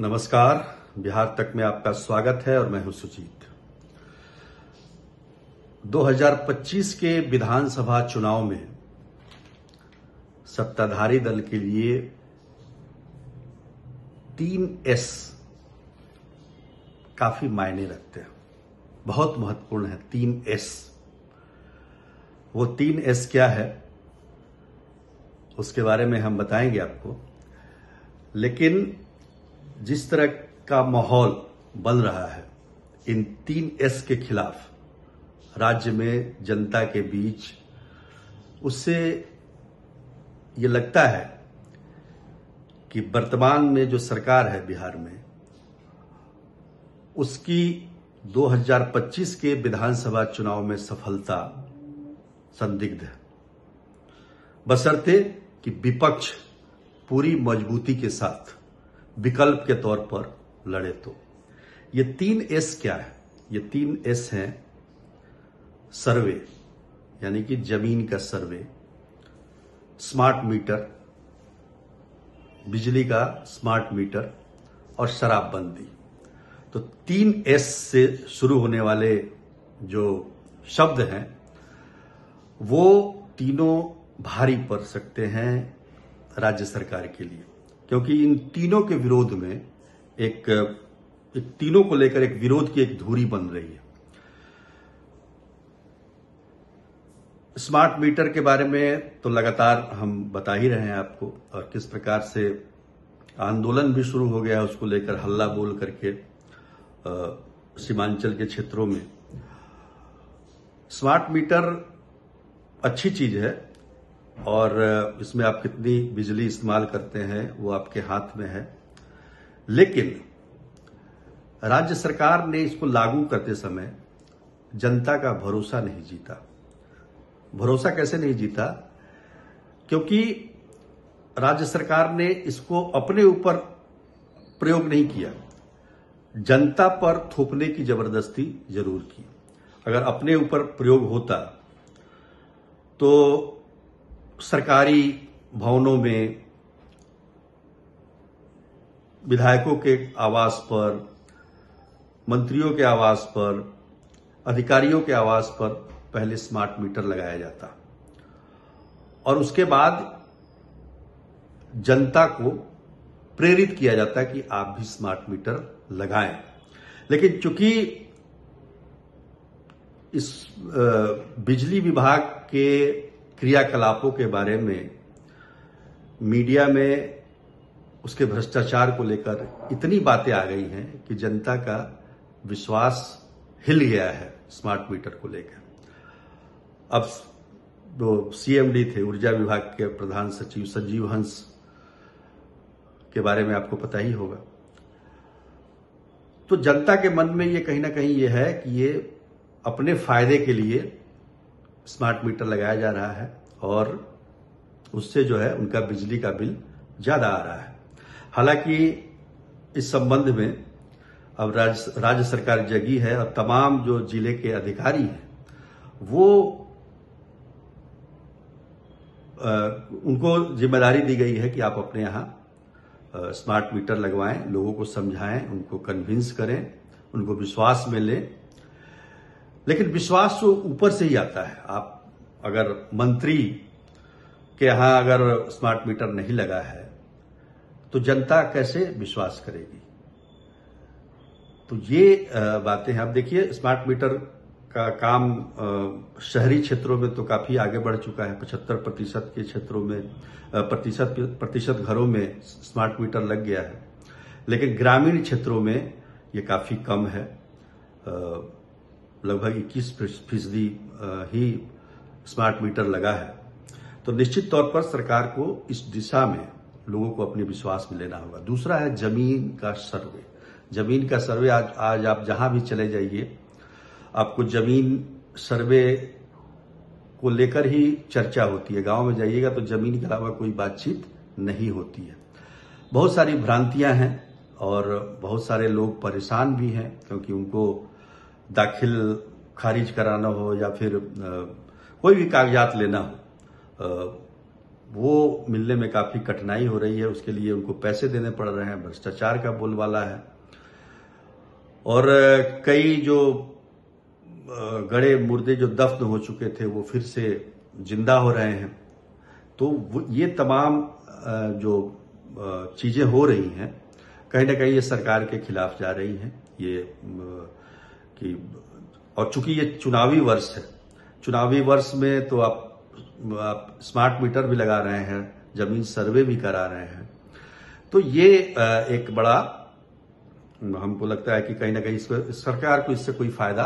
नमस्कार। बिहार तक में आपका स्वागत है और मैं हूँ सुजीत। 2025 के विधानसभा चुनाव में सत्ताधारी दल के लिए तीन एस काफ़ी मायने रखते हैं। बहुत महत्वपूर्ण है तीन एस। वो तीन एस क्या है, उसके बारे में हम बताएँगे आपको। लेकिन जिस तरह का माहौल बन रहा है, इन तीन एस के खिलाफ राज्य में जनता के बीच, उससे ये लगता है कि वर्तमान में जो सरकार है बिहार में, उसकी 2025 के विधानसभा चुनाव में सफलता संदिग्ध है। बशर्ते कि विपक्ष पूरी मजबूती के साथ विकल्प के तौर पर लड़े तो। ये तीन एस क्या है? ये तीन एस हैं सर्वे, यानी कि ज़मीन का सर्वे, स्मार्ट मीटर, बिजली का स्मार्ट मीटर और शराबबंदी तो तीन एस से शुरू होने वाले जो शब्द हैं, वो तीनों भारी पड़ सकते हैं राज्य सरकार के लिए। क्योंकि इन तीनों के विरोध में एक, एक तीनों को लेकर एक विरोध की एक धूरी बन रही है। स्मार्ट मीटर के बारे में तो लगातार हम बता ही रहे हैं आपको और किस प्रकार से आंदोलन भी शुरू हो गया उसको लेकर हल्ला बोल करके सीमांचल के क्षेत्रों में। स्मार्ट मीटर अच्छी चीज़ है और इसमें आप कितनी बिजली इस्तेमाल करते हैं, वो आपके हाथ में है। लेकिन राज्य सरकार ने इसको लागू करते समय जनता का भरोसा नहीं जीता। भरोसा कैसे नहीं जीता? क्योंकि राज्य सरकार ने इसको अपने ऊपर प्रयोग नहीं किया। जनता पर थोपने की ज़बरदस्ती ज़रूर की। अगर अपने ऊपर प्रयोग होता तो सरकारी भवनों में विधायकों के आवास पर, मंत्रियों के आवास पर, अधिकारियों के आवास पर पहले स्मार्ट मीटर लगाया जाता। और उसके बाद जनता को प्रेरित किया जाता कि आप भी स्मार्ट मीटर लगाएँ। लेकिन चूँकि इस बिजली विभाग के क्रियाकलापों के बारे में मीडिया में उसके भ्रष्टाचार को लेकर इतनी बातें आ गई हैं कि जनता का विश्वास हिल गया है स्मार्ट मीटर को लेकर। अब जो सीएमडी थे, ऊर्जा विभाग के प्रधान सचिव संजीव हंस के बारे में आपको पता ही होगा। तो जनता के मन में ये कहीं ना कहीं ये है कि ये अपने फ़ायदे के लिए स्मार्ट मीटर लगाया जा रहा है और उससे जो है उनका बिजली का बिल ज़्यादा आ रहा है। हालाँकि इस संबंध में अब राज्य राज्य सरकार जगी है और तमाम जो ज़िले के अधिकारी हैं वो आ, उनको ज़िम्मेदारी दी गई है कि आप अपने यहाँ स्मार्ट मीटर लगवाएँ लोगों को समझाएँ उनको कन्विंस करें उनको विश्वास में लें लेकिन विश्वास तो ऊपर से ही आता है। आप अगर मंत्री के यहाँ अगर स्मार्ट मीटर नहीं लगा है तो जनता कैसे विश्वास करेगी? तो ये बातें हैं। आप देखिए, स्मार्ट मीटर का काम शहरी क्षेत्रों में तो काफ़ी आगे बढ़ चुका है। पचहत्तर प्रतिशत के क्षेत्रों में प्रतिशत प्रतिशत घरों में स्मार्ट मीटर लग गया है। लेकिन ग्रामीण क्षेत्रों में ये काफ़ी कम है। लगभग इक्कीस फ़ीसदी ही स्मार्ट मीटर लगा है। तो निश्चित तौर पर सरकार को इस दिशा में लोगों को अपने विश्वास में लेना होगा। दूसरा है ज़मीन का सर्वे। ज़मीन का सर्वे आज आज आप जहाँ भी चले जाइए, आपको ज़मीन सर्वे को लेकर ही चर्चा होती है। गाँव में जाइएगा तो ज़मीन के अलावा कोई बातचीत नहीं होती है। बहुत सारी भ्रांतियाँ हैं और बहुत सारे लोग परेशान भी हैं क्योंकि उनको दाखिल खारिज कराना हो या फिर कोई भी कागजात लेना हो वो मिलने में काफ़ी कठिनाई हो रही है। उसके लिए उनको पैसे देने पड़ रहे हैं, भ्रष्टाचार का बोलबाला है। और कई जो गड़े मुर्दे जो दफ्न हो चुके थे, वो फिर से ज़िंदा हो रहे हैं। तो ये तमाम जो चीज़ें हो रही हैं, कहीं ना कहीं ये सरकार के खिलाफ जा रही हैं। ये कि और चूँकि ये चुनावी वर्ष है चुनावी वर्ष में तो आप, आप स्मार्ट मीटर भी लगा रहे हैं ज़मीन सर्वे भी करा रहे हैं। तो ये एक बड़ा हमको लगता है कि कहीं ना कहीं इसको सरकार को इससे कोई फ़ायदा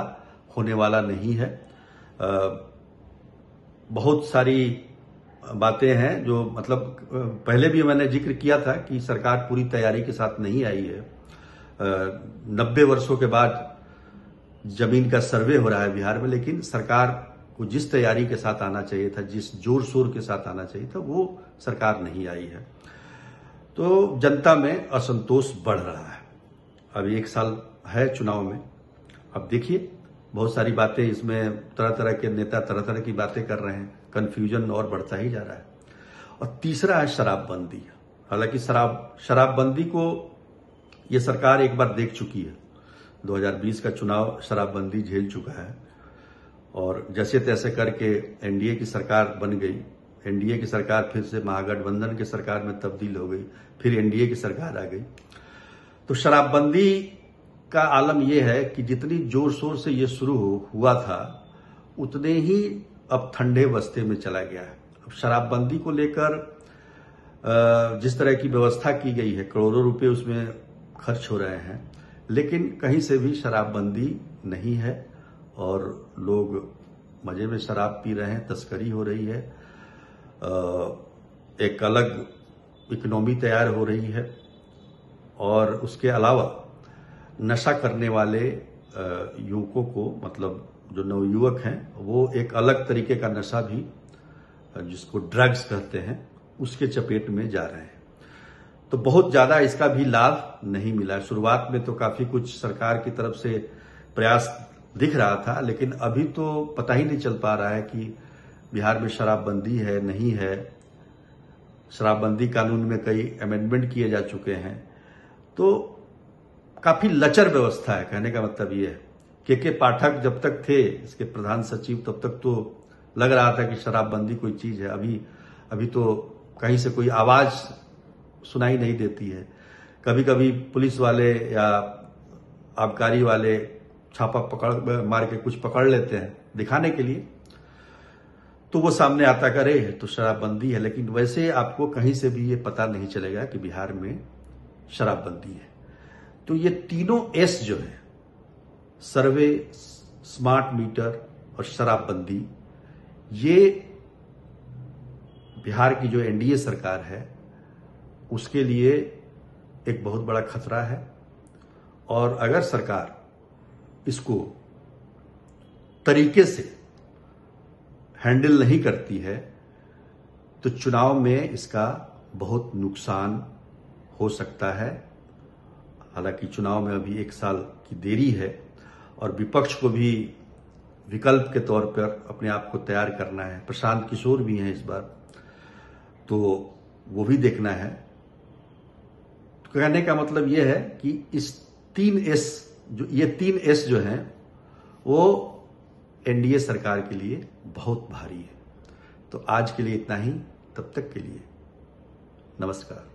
होने वाला नहीं है। बहुत सारी बातें हैं जो मतलब पहले भी मैंने ज़िक्र किया था कि सरकार पूरी तैयारी के साथ नहीं आई है। नब्बे वर्षों के बाद ज़मीन का सर्वे हो रहा है बिहार में, लेकिन सरकार को जिस तैयारी के साथ आना चाहिए था, जिस ज़ोर शोर के साथ आना चाहिए था, वो सरकार नहीं आई है। तो जनता में असंतोष बढ़ रहा है। अभी एक साल है चुनाव में। अब देखिए, बहुत सारी बातें इसमें तरह तरह के नेता तरह तरह की बातें कर रहे हैं। कन्फ्यूज़न और बढ़ता ही जा रहा है। और तीसरा है शराबबंदी। हालाँकि शराब, शराबबंदी को ये सरकार एक बार देख चुकी है। 2020 का चुनाव शराबबंदी झेल चुका है और जैसे तैसे करके एनडीए की सरकार बन गई। एनडीए की सरकार फिर से महागठबंधन की सरकार में तब्दील हो गई, फिर एनडीए की सरकार आ गई। तो शराबबंदी का आलम यह है कि जितनी ज़ोर शोर से ये शुरू हुआ था, उतने ही अब ठंडे बस्ते में चला गया है। अब शराबबंदी को लेकर जिस तरह की व्यवस्था की गई है, करोड़ों रुपए उसमें खर्च हो रहे हैं लेकिन कहीं से भी शराबबंदी नहीं है और लोग मज़े में शराब पी रहे हैं, तस्करी हो रही है। एक अलग इकोनॉमी तैयार हो रही है और उसके अलावा नशा करने वाले युवकों को मतलब जो नवयुवक हैं, वो एक अलग तरीके का नशा भी, जिसको ड्रग्स कहते हैं, उसके चपेट में जा रहे हैं। तो बहुत ज़्यादा इसका भी लाभ नहीं मिला शुरुआत में तो काफ़ी कुछ सरकार की तरफ़ से प्रयास दिख रहा था, लेकिन अभी तो पता ही नहीं चल पा रहा है कि बिहार में शराबबंदी है, नहीं है। शराबबंदी कानून में कई अमेंडमेंट किए जा चुके हैं। तो काफ़ी लचर व्यवस्था है, कहने का मतलब ये है। के के पाठक जब तक थे, इसके प्रधान सचिव तब तक तो लग रहा था कि शराबबंदी कोई चीज़ है। अभी अभी तो कहीं से कोई आवाज़ सुनाई नहीं देती है। कभी कभी पुलिस वाले या आबकारी वाले छापा पकड़, मार के कुछ पकड़ लेते हैं दिखाने के लिए। तो वो सामने आता करे तो शराबबंदी है, लेकिन वैसे आपको कहीं से भी ये पता नहीं चलेगा कि बिहार में शराबबंदी है। तो ये तीनों एस जो है, सर्वे, स्मार्ट मीटर और शराबबंदी, ये बिहार की जो एनडीए सरकार है उसके लिए एक बहुत बड़ा खतरा है। और अगर सरकार इसको तरीके से हैंडल नहीं करती है तो चुनाव में इसका बहुत नुकसान हो सकता है। हालाँकि चुनाव में अभी एक साल की देरी है और विपक्ष को भी विकल्प के तौर पर अपने आप को तैयार करना है। प्रशांत किशोर भी हैं इस बार तो वो भी देखना है। कहने का मतलब यह है कि इस तीन एस जो, ये तीन एस जो हैं, वो एनडीए सरकार के लिए बहुत भारी है। तो आज के लिए इतना ही, तब तक के लिए, नमस्कार।